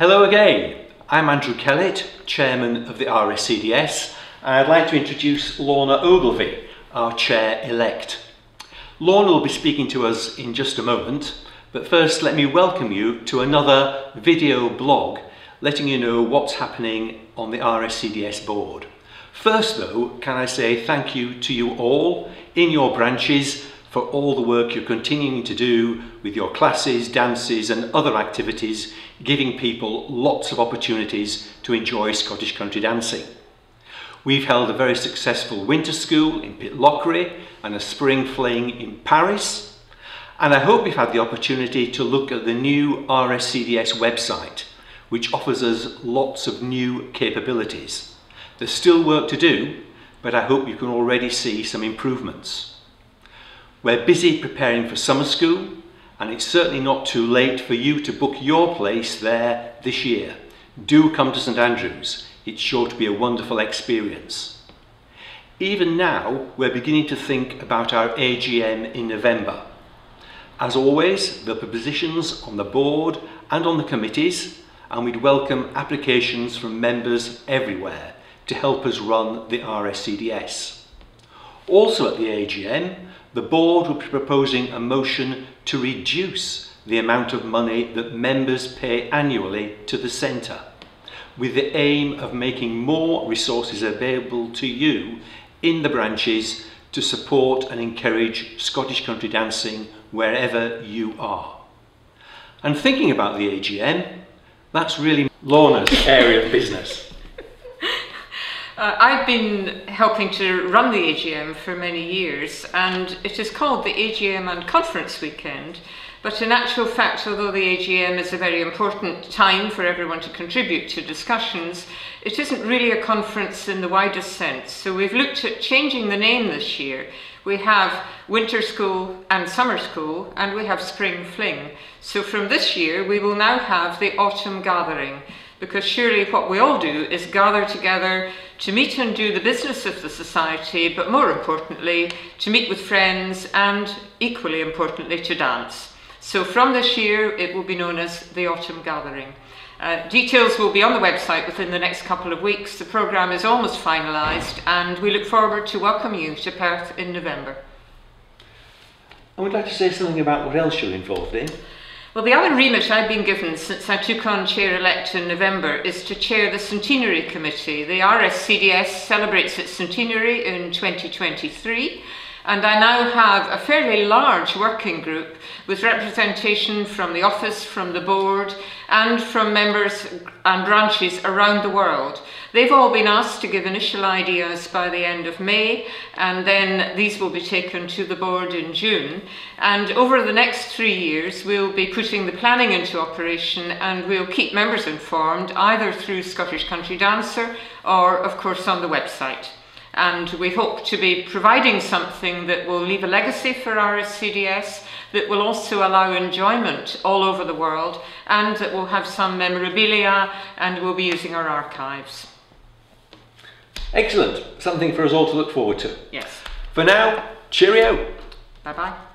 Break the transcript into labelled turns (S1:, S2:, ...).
S1: Hello again. I'm Andrew Kellett, Chairman of the RSCDS, and I'd like to introduce Lorna Ogilvie, our Chair-elect. Lorna will be speaking to us in just a moment, but first let me welcome you to another video blog letting you know what's happening on the RSCDS board. First though, can I say thank you to you all in your branches for all the work you're continuing to do with your classes, dances and other activities, giving people lots of opportunities to enjoy Scottish country dancing. We've held a very successful winter school in Pitlochry and a spring fling in Paris. And I hope you've had the opportunity to look at the new RSCDS website, which offers us lots of new capabilities. There's still work to do, but I hope you can already see some improvements. We're busy preparing for summer school and it's certainly not too late for you to book your place there this year. Do come to St Andrews, it's sure to be a wonderful experience. Even now, we're beginning to think about our AGM in November. As always, there'll be positions on the board and on the committees, and we'd welcome applications from members everywhere to help us run the RSCDS. Also at the AGM, the board will be proposing a motion to reduce the amount of money that members pay annually to the centre, with the aim of making more resources available to you in the branches to support and encourage Scottish country dancing wherever you are. And thinking about the AGM, that's really Lorna's area of business.
S2: Uh, I've been helping to run the AGM for many years and it is called the AGM and Conference Weekend. But in actual fact although the AGM is a very important time for everyone to contribute to discussions it isn't really a conference in the widest sense. So we've looked at changing the name this year. We have winter school and summer school and we have spring fling. So from this year we will now have the autumn gathering because surely what we all do is gather together to meet and do the business of the society, but more importantly, to meet with friends and equally importantly, to dance. So from this year, it will be known as the Autumn Gathering. Uh, details will be on the website within the next couple of weeks. The programme is almost finalised and we look forward to welcome you to Perth in November.
S1: I would like to say something about what else you're involved in.
S2: Well, the other remit I've been given since I took on chair-elect in November is to chair the Centenary Committee. The RSCDS celebrates its centenary in 2023 and I now have a fairly large working group with representation from the office, from the board and from members and branches around the world. They've all been asked to give initial ideas by the end of May and then these will be taken to the board in June and over the next three years we'll be putting the planning into operation and we'll keep members informed either through Scottish Country Dancer or of course on the website and we hope to be providing something that will leave a legacy for RSCDS, that will also allow enjoyment all over the world, and that will have some memorabilia, and we'll be using our archives.
S1: Excellent. Something for us all to look forward to.
S2: Yes.
S1: For now, cheerio.
S2: Bye-bye.